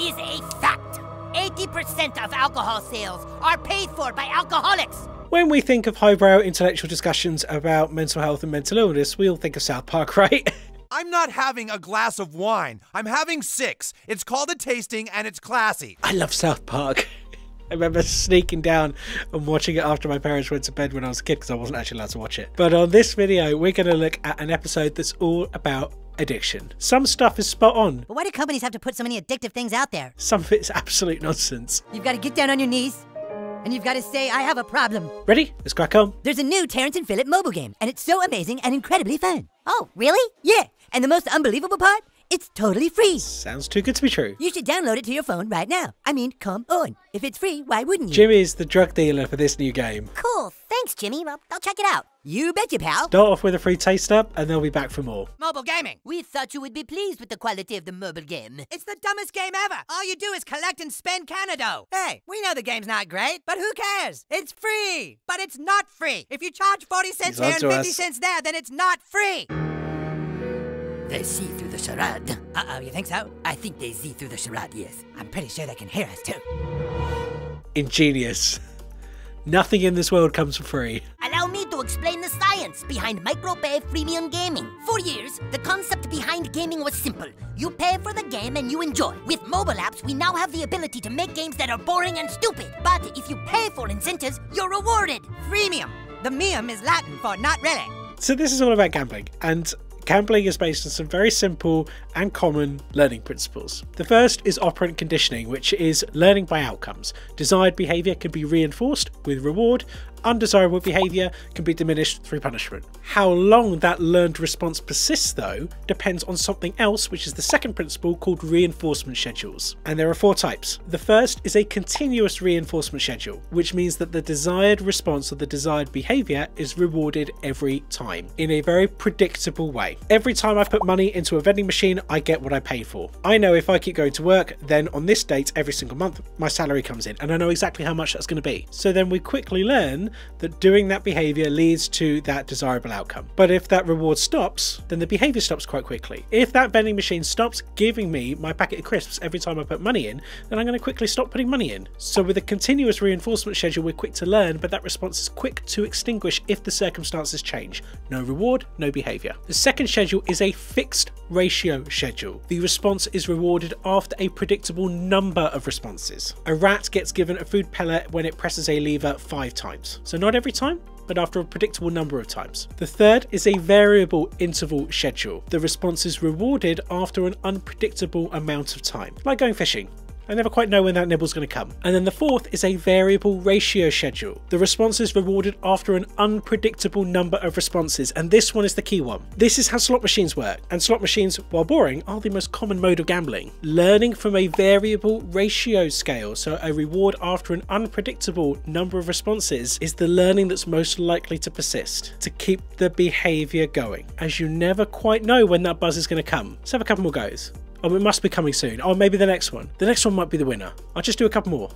is a fact. 80% of alcohol sales are paid for by alcoholics. When we think of highbrow intellectual discussions about mental health and mental illness, we all think of South Park, right? I'm not having a glass of wine. I'm having six. It's called a tasting and it's classy. I love South Park. I remember sneaking down and watching it after my parents went to bed when I was a kid because I wasn't actually allowed to watch it. But on this video, we're going to look at an episode that's all about addiction. Some stuff is spot on, But why do companies have to put so many addictive things out there? some of it's absolute nonsense. You've got to get down on your knees and you've got to say, I have a problem. Ready? Let's crack on. There's a new Terrance and Phillip mobile game, and it's so amazing and incredibly fun. Oh, really? Yeah, and the most unbelievable part? It's totally free. Sounds too good to be true. You should download it to your phone right now. I mean, come on. If it's free, why wouldn't you? Jimmy is the drug dealer for this new game. Cool. Thanks, Jimmy. Well, I'll check it out. You betcha, pal. Start off with a free taste up and they'll be back for more. Mobile gaming. We thought you would be pleased with the quality of the mobile game. It's the dumbest game ever. All you do is collect and spend Canado. Hey, we know the game's not great, but who cares? It's free. But it's not free. If you charge 40 cents He's here and 50 us. cents there, then it's not free. They see through the charade. Uh-oh, you think so? I think they see through the charade, yes. I'm pretty sure they can hear us, too. Ingenious. Nothing in this world comes for free. Allow me to explain the science behind micropay freemium gaming. For years, the concept behind gaming was simple. You pay for the game and you enjoy. With mobile apps, we now have the ability to make games that are boring and stupid. But if you pay for incentives, you're rewarded. Freemium. The mium is Latin for not really. So this is all about gambling, and gambling is based on some very simple and common learning principles. The first is operant conditioning, which is learning by outcomes. Desired behavior can be reinforced with reward, undesirable behavior can be diminished through punishment. How long that learned response persists, though, depends on something else, which is the second principle called reinforcement schedules. And there are four types. The first is a continuous reinforcement schedule, which means that the desired response or the desired behavior is rewarded every time in a very predictable way. Every time I put money into a vending machine, I get what I pay for. I know if I keep going to work, then on this date every single month, my salary comes in, and I know exactly how much that's going to be. So then we quickly learn that doing that behavior leads to that desirable outcome. But if that reward stops, then the behavior stops quite quickly. If that vending machine stops giving me my packet of crisps every time I put money in, then I'm going to quickly stop putting money in. So with a continuous reinforcement schedule, we're quick to learn, but that response is quick to extinguish if the circumstances change. No reward, no behavior. The second schedule is a fixed ratio schedule. The response is rewarded after a predictable number of responses. A rat gets given a food pellet when it presses a lever five times. So not every time, but after a predictable number of times. The third is a variable interval schedule. The response is rewarded after an unpredictable amount of time, like going fishing. I never quite know when that nibble's going to come. And then the fourth is a variable ratio schedule. The response is rewarded after an unpredictable number of responses, and this one is the key one. This is how slot machines work, and slot machines, while boring, are the most common mode of gambling. Learning from a variable ratio scale, so a reward after an unpredictable number of responses, is the learning that's most likely to persist, to keep the behavior going, as you never quite know when that buzz is going to come. Let's have a couple more goes. Oh, it must be coming soon. Oh, maybe the next one. The next one might be the winner. I'll just do a couple more.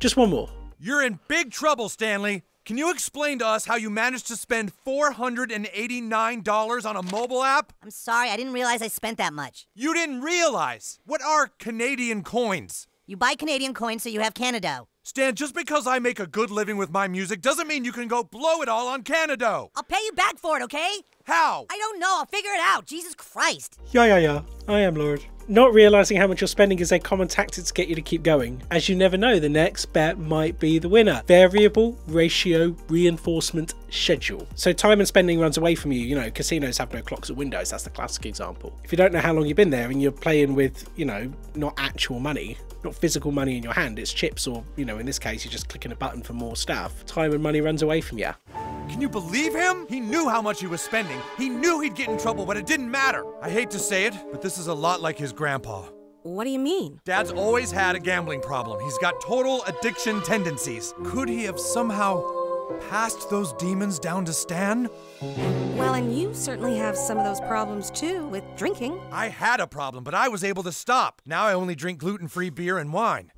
Just one more. You're in big trouble, Stanley. Can you explain to us how you managed to spend $489 on a mobile app? I'm sorry, I didn't realize I spent that much. You didn't realize. What are Canadian coins? You buy Canadian coins so you have Canada. Stan, just because I make a good living with my music doesn't mean you can go blow it all on Canada. I'll pay you back for it, okay? How? I don't know. I'll figure it out. Jesus Christ. Yeah, yeah, yeah. I am Lord. Not realizing how much you're spending is a common tactic to get you to keep going, as you never know the next bet might be the winner. Variable ratio reinforcement schedule. So time and spending runs away from you. You know, casinos have no clocks or windows. That's the classic example. If you don't know how long you've been there and you're playing with, you know, not actual money, not physical money in your hand, it's chips, or, you know, in this case, you're just clicking a button for more stuff. Time and money runs away from you. Can you believe him? He knew how much he was spending. He knew he'd get in trouble, but it didn't matter. I hate to say it, but this is a lot like his grandpa. What do you mean? Dad's always had a gambling problem. He's got total addiction tendencies. Could he have somehow passed those demons down to Stan? Well, and you certainly have some of those problems too with drinking. I had a problem, but I was able to stop. Now I only drink gluten free beer and wine.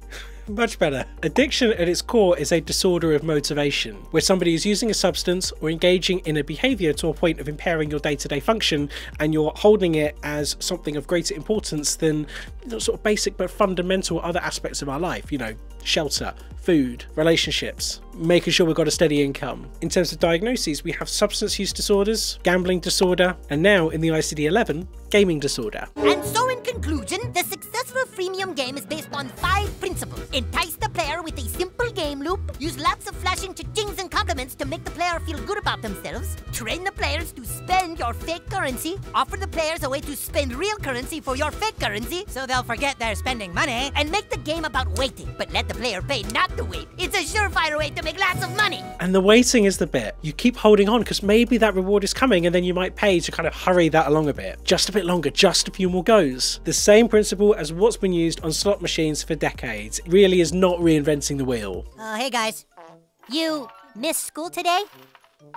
Much better. Addiction at its core is a disorder of motivation, where somebody is using a substance or engaging in a behavior to a point of impairing your day to day function, and you're holding it as something of greater importance than sort of basic but fundamental other aspects of our life, you know, shelter, food, relationships, making sure we've got a steady income. In terms of diagnoses, we have substance use disorders, gambling disorder, and now in the ICD 11, gaming disorder. And so, in conclusion, the successful freemium game is based on five principles entice the player with a simple game loop, use lots of flashing cha-chings and compliments to make the player feel good about themselves, train the players to spend your fake currency, offer the players a way to spend real currency for your fake currency, So they'll forget they're spending money. and make the game about waiting, but let the player pay not to wait. It's a surefire way to make lots of money. And the waiting is the bit. You keep holding on because maybe that reward is coming and then you might pay to kind of hurry that along a bit. Just a bit longer, just a few more goes. The same principle as what's been used on slot machines for decades. It really is not reinventing the wheel. Oh, hey guys. You missed school today?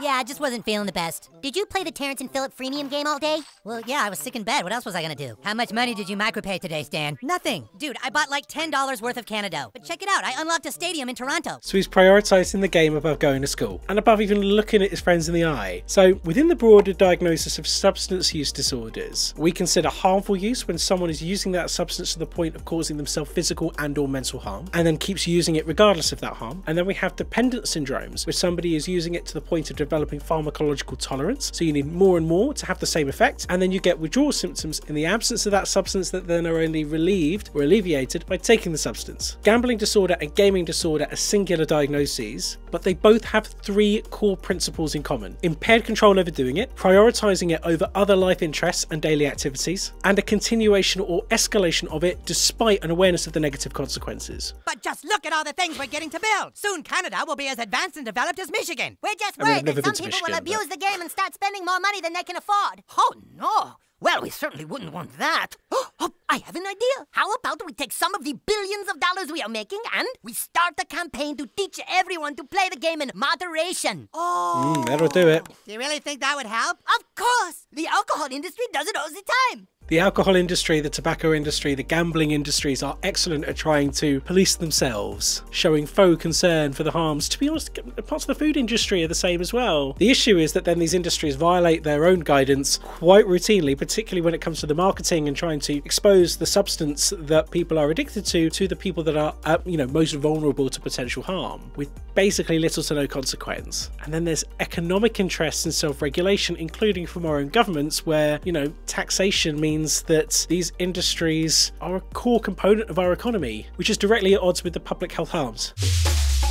Yeah, I just wasn't feeling the best. Did you play the Terrance and Phillip freemium game all day? Well, yeah, I was sick in bed. What else was I gonna do? How much money did you micropay today, Stan? Nothing. Dude, I bought like $10 worth of Canado. But check it out, I unlocked a stadium in Toronto. So he's prioritising the game above going to school and above even looking at his friends in the eye. So within the broader diagnosis of substance use disorders, we consider harmful use when someone is using that substance to the point of causing themselves physical and or mental harm and then keeps using it regardless of that harm. And then we have dependent syndromes where somebody is using it to the point developing pharmacological tolerance. So you need more and more to have the same effect. And then you get withdrawal symptoms in the absence of that substance that then are only relieved or alleviated by taking the substance. Gambling disorder and gaming disorder are singular diagnoses, but they both have three core principles in common impaired control over doing it, prioritizing it over other life interests and daily activities, and a continuation or escalation of it despite an awareness of the negative consequences. But just look at all the things we're getting to build. Soon Canada will be as advanced and developed as Michigan. We're just I mean, worried that some been to people will Michigan, abuse the game and start spending more money than they can afford. Oh, no. Well, we certainly wouldn't want that. Oh, I have an idea. How about we take some of the billions of dollars we are making and we start a campaign to teach everyone to play the game in moderation? Oh, Mm, that'll do it. Do you really think that would help? of course. The alcohol industry does it all the time. The alcohol industry, the tobacco industry, the gambling industries are excellent at trying to police themselves, showing faux concern for the harms. To be honest, parts of the food industry are the same as well. The issue is that then these industries violate their own guidance quite routinely, particularly when it comes to the marketing and trying to expose the substance that people are addicted to to the people that are, uh, you know, most vulnerable to potential harm, with basically little to no consequence. And then there's economic interests in self-regulation, including from our own governments, where you know taxation means that these industries are a core component of our economy, which is directly at odds with the public health harms.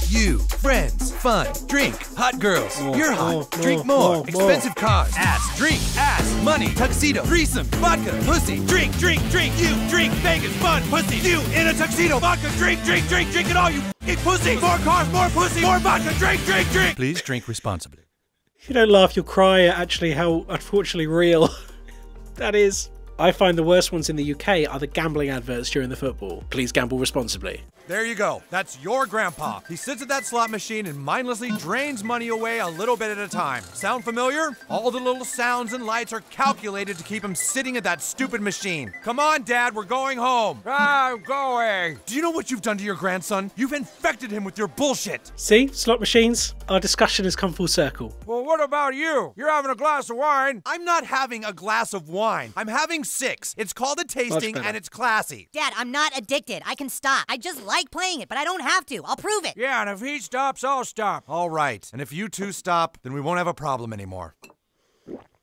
You, friends, fun, drink, hot girls, you're hot, more, drink more, more, more, expensive cars, ass, drink, ass, money, tuxedo, threesome, vodka, pussy, drink, drink, drink, you, drink, Vegas, fun, pussy, you, in a tuxedo, vodka, drink, drink, drink, drink it all, you f***ing pussy, more cars, more pussy, more vodka, drink, drink, drink. Please drink responsibly. If you don't laugh, you'll cry at actually how unfortunately real that is. I find the worst ones in the UK are the gambling adverts during the football. Please gamble responsibly. There you go. That's your grandpa. He sits at that slot machine and mindlessly drains money away a little bit at a time. Sound familiar? All the little sounds and lights are calculated to keep him sitting at that stupid machine. Come on, Dad, we're going home. I'm going. Do you know what you've done to your grandson? You've infected him with your bullshit. See, slot machines, our discussion has come full circle. Well, what about you? You're having a glass of wine. I'm not having a glass of wine. I'm having six. It's called a tasting and it's classy. Dad, I'm not addicted. I can stop. I just like playing it, but I don't have to. I'll prove it. Yeah, and if he stops, I'll stop. All right. And if you two stop, then we won't have a problem anymore.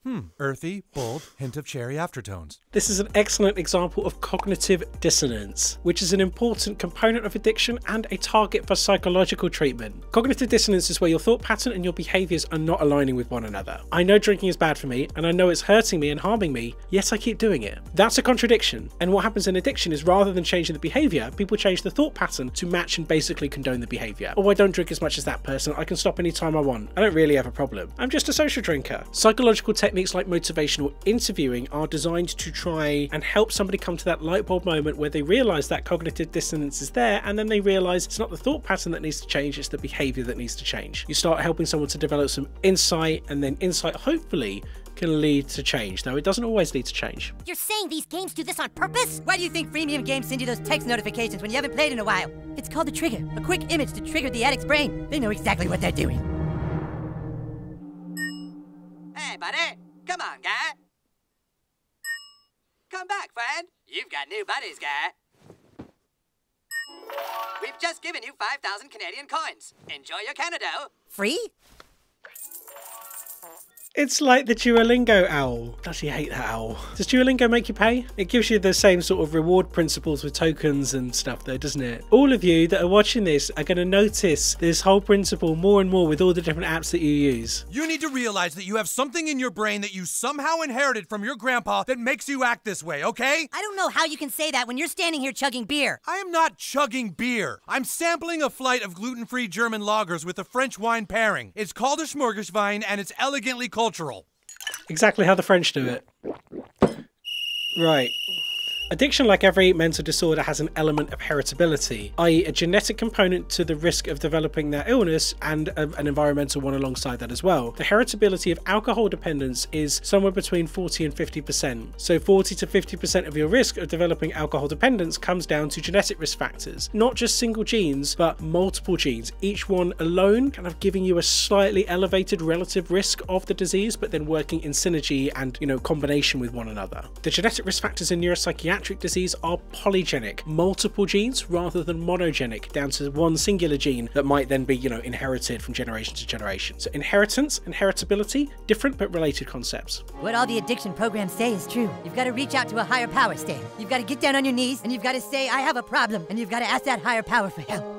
Hmm. Earthy, bold, hint of cherry aftertones. This is an excellent example of cognitive dissonance, which is an important component of addiction and a target for psychological treatment. Cognitive dissonance is where your thought pattern and your behaviors are not aligning with one another. I know drinking is bad for me, and I know it's hurting me and harming me, yet I keep doing it. That's a contradiction. And what happens in addiction is rather than changing the behavior, people change the thought pattern to match and basically condone the behavior. Oh, I don't drink as much as that person, I can stop anytime I want. I don't really have a problem. I'm just a social drinker. Psychological techniques techniques like motivational interviewing are designed to try and help somebody come to that light bulb moment where they realize that cognitive dissonance is there and then they realize it's not the thought pattern that needs to change, it's the behavior that needs to change. You start helping someone to develop some insight, and then insight hopefully can lead to change, though it doesn't always lead to change. You're saying these games do this on purpose? Why do you think freemium games send you those text notifications when you haven't played in a while? It's called a trigger, a quick image to trigger the addict's brain. They know exactly what they're doing. Come on, guy. Come back, friend. You've got new buddies, guy. We've just given you 5,000 Canadian coins. Enjoy your Canada. Free? It's like the Duolingo owl. Does he hate that owl? Does Duolingo make you pay? It gives you the same sort of reward principles with tokens and stuff, though, doesn't it? All of you that are watching this are going to notice this whole principle more and more with all the different apps that you use. You need to realize that you have something in your brain that you somehow inherited from your grandpa that makes you act this way, okay? I don't know how you can say that when you're standing here chugging beer. I am not chugging beer. I'm sampling a flight of gluten free German lagers with a French wine pairing. It's called a Smorgaswein and it's elegantly Exactly how the French do it. Right. Addiction, like every mental disorder, has an element of heritability, i.e., a genetic component to the risk of developing that illness and a, an environmental one alongside that as well. The heritability of alcohol dependence is somewhere between 40 and 50%. So, 40 to 50% of your risk of developing alcohol dependence comes down to genetic risk factors, not just single genes, but multiple genes, each one alone kind of giving you a slightly elevated relative risk of the disease, but then working in synergy and, you know, combination with one another. The genetic risk factors in neuropsychiatric disease are polygenic, multiple genes rather than monogenic, down to one singular gene that might then be, you know, inherited from generation to generation. So inheritance and heritability, different but related concepts. What all the addiction programs say is true. You've got to reach out to a higher power, Stan. You've got to get down on your knees and you've got to say, I have a problem, and you've got to ask that higher power for help.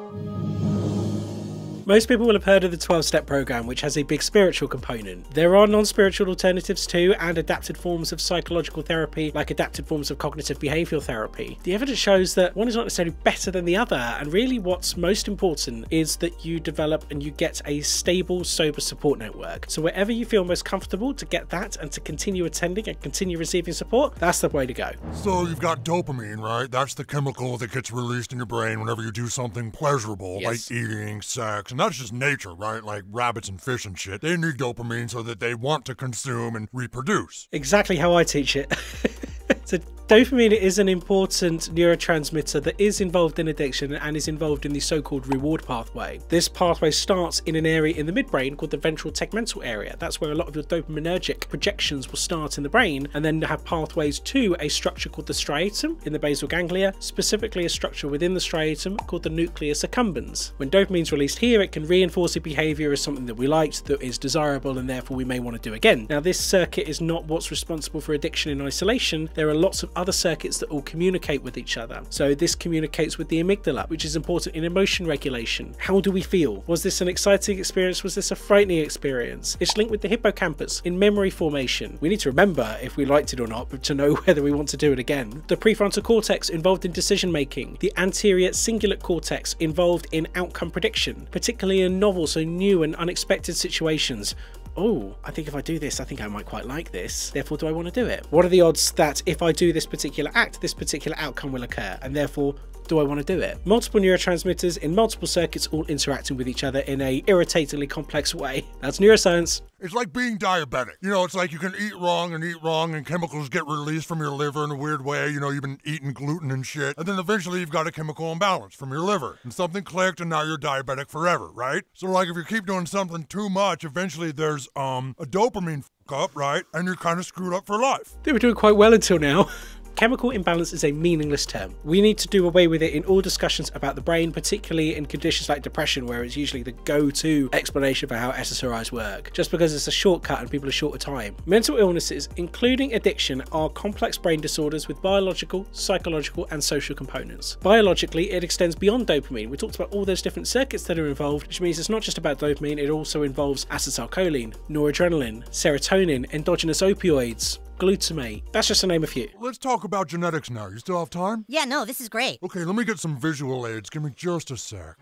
Most people will have heard of the 12 step program, which has a big spiritual component. There are non spiritual alternatives too, and adapted forms of psychological therapy, like adapted forms of cognitive behavioral therapy. The evidence shows that one is not necessarily better than the other, and really what's most important is that you develop and you get a stable, sober support network. So, wherever you feel most comfortable to get that and to continue attending and continue receiving support, that's the way to go. So you've got dopamine, right? That's the chemical that gets released in your brain whenever you do something pleasurable, Yes. like eating, sex, and that's just nature, right? Like rabbits and fish and shit. They need dopamine so that they want to consume and reproduce. exactly how I teach it. so dopamine is an important neurotransmitter that is involved in addiction and is involved in the so-called reward pathway. This pathway starts in an area in the midbrain called the ventral tegmental area. That's where a lot of your dopaminergic projections will start in the brain and then have pathways to a structure called the striatum in the basal ganglia, specifically a structure within the striatum called the nucleus accumbens. When dopamine is released here, it can reinforce a behavior as something that we liked, that is desirable, and therefore we may want to do again. Now, this circuit is not what's responsible for addiction in isolation. There are lots of other circuits that all communicate with each other. So, this communicates with the amygdala, which is important in emotion regulation. How do we feel? Was this an exciting experience? Was this a frightening experience? It's linked with the hippocampus in memory formation. We need to remember if we liked it or not, but to know whether we want to do it again. The prefrontal cortex involved in decision making. The anterior cingulate cortex involved in outcome prediction, particularly in novel, so new and unexpected situations oh, I think if I do this, I think I might quite like this. Therefore, do I want to do it? What are the odds that if I do this particular act, this particular outcome will occur? And therefore, do I want to do it? Multiple neurotransmitters in multiple circuits all interacting with each other in a irritatingly complex way. That's neuroscience. It's like being diabetic. You know, it's like you can eat wrong and eat wrong, and chemicals get released from your liver in a weird way. You know, you've been eating gluten and shit, and then eventually you've got a chemical imbalance from your liver, and something clicked, and now you're diabetic forever, right? So, like, if you keep doing something too much, eventually there's um a dopamine up, right? And you're kind of screwed up for life. They were doing quite well until now. Chemical imbalance is a meaningless term. We need to do away with it in all discussions about the brain, particularly in conditions like depression, where it's usually the go to explanation for how SSRIs work, just because it's a shortcut and people are short of time. Mental illnesses, including addiction, are complex brain disorders with biological, psychological, and social components. Biologically, it extends beyond dopamine. We talked about all those different circuits that are involved, which means it's not just about dopamine, it also involves acetylcholine, noradrenaline, serotonin, endogenous opioids, glutamate. That's just to name a few. Let's talk about genetics now. You still have time? Yeah, no, this is great. Okay, let me get some visual aids. Give me just a sec.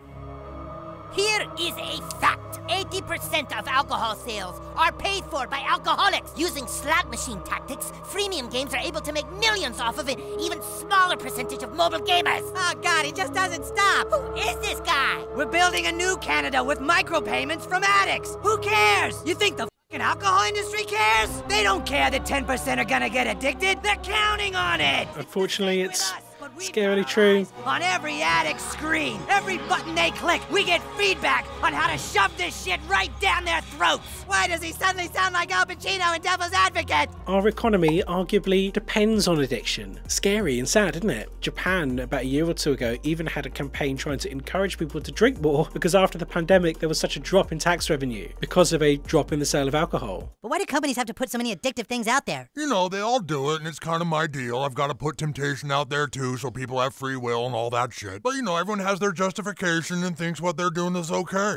Here is a fact. 80% of alcohol sales are paid for by alcoholics. Using slot machine tactics, freemium games are able to make millions off of an even smaller percentage of mobile gamers. Oh god, he just doesn't stop. Who is this guy? We're building a new Canada with micropayments from addicts. Who cares? You think the fucking alcohol industry cares? They don't care that 10% are gonna get addicted. They're counting on it. Unfortunately, it's scarily put true. On every addict screen, every button they click, we get feedback on how to shove this shit right down their throats. Why does he suddenly sound like Al Pacino in Devil's Advocate? Our economy arguably depends on addiction. Scary and sad, isn't it? Japan, about a year or two ago, even had a campaign trying to encourage people to drink more because after the pandemic, there was such a drop in tax revenue because of a drop in the sale of alcohol. But why do companies have to put so many addictive things out there? You know, they all do it, and it's kind of my deal. I've got to put temptation out there too, so people have free will and all that shit. But you know, everyone has their justification and thinks what they're doing is okay.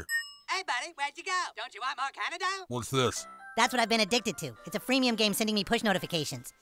Hey, buddy, where'd you go? Don't you want more Canada? What's this? That's what I've been addicted to. It's a freemium game sending me push notifications.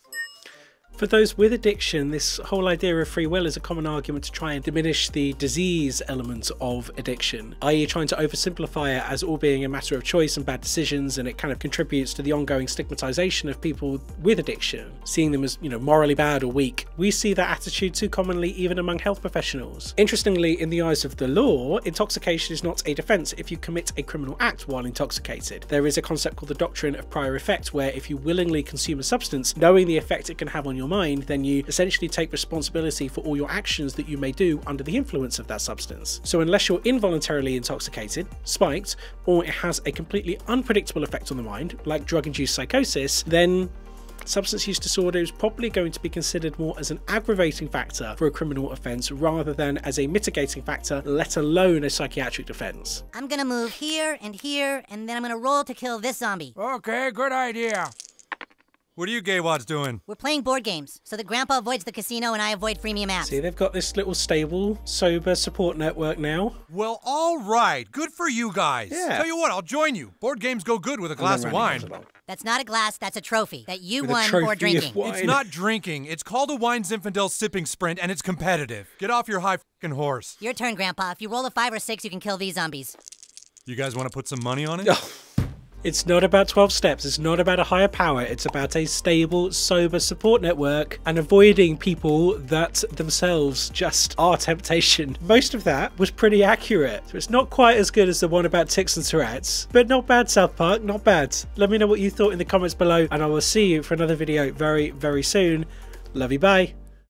For those with addiction, this whole idea of free will is a common argument to try and diminish the disease element of addiction, i.e., trying to oversimplify it as all being a matter of choice and bad decisions, and it kind of contributes to the ongoing stigmatization of people with addiction, seeing them as, you know, morally bad or weak. We see that attitude too commonly even among health professionals. Interestingly, in the eyes of the law, intoxication is not a defense if you commit a criminal act while intoxicated. There is a concept called the doctrine of prior effect, where if you willingly consume a substance, knowing the effect it can have on your mind, then you essentially take responsibility for all your actions that you may do under the influence of that substance. So, unless you're involuntarily intoxicated, spiked, or it has a completely unpredictable effect on the mind, like drug induced psychosis, then substance use disorder is probably going to be considered more as an aggravating factor for a criminal offence rather than as a mitigating factor, let alone a psychiatric defence. I'm gonna move here and here, and then I'm gonna roll to kill this zombie. Okay, good idea. What are you gay wads doing? We're playing board games, so that Grandpa avoids the casino and I avoid freemium apps. See, they've got this little stable, sober support network now. Well, all right. Good for you guys. Yeah. Tell you what, I'll join you. Board games go good with a glass of wine. That's not a glass, that's a trophy that you With won trophy for of drinking. wine. It's not drinking. It's called a White Zinfandel sipping sprint, and it's competitive. Get off your high fing horse. Your turn, Grandpa. If you roll a five or six, you can kill these zombies. You guys want to put some money on it? It's not about 12 steps, it's not about a higher power, it's about a stable, sober support network and avoiding people that themselves just are temptation. Most of that was pretty accurate. So it's not quite as good as the one about ticks and Tourette's, but not bad, South Park, not bad. Let me know what you thought in the comments below, and I will see you for another video very, very soon. Love you, bye.